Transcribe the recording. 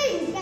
things